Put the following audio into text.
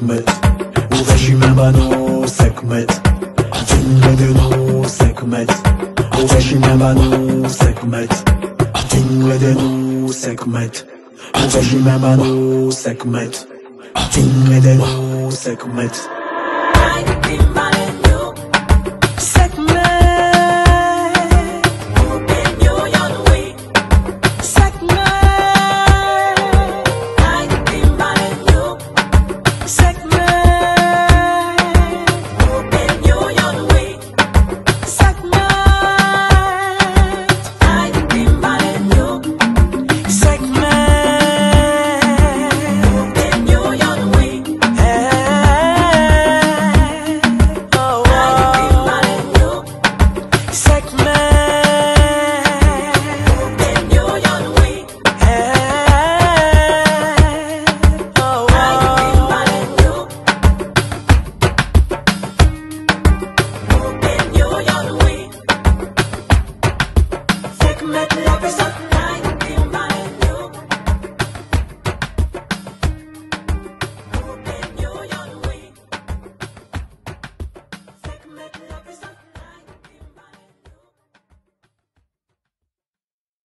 Sekhmet Uğraşımam ben o Sekhmet Dinledin o Sekhmet Uğraşımam ben o Sekhmet Dinledin o Sekhmet Uğraşımam ben o Sekhmet Dinledin o Sekhmet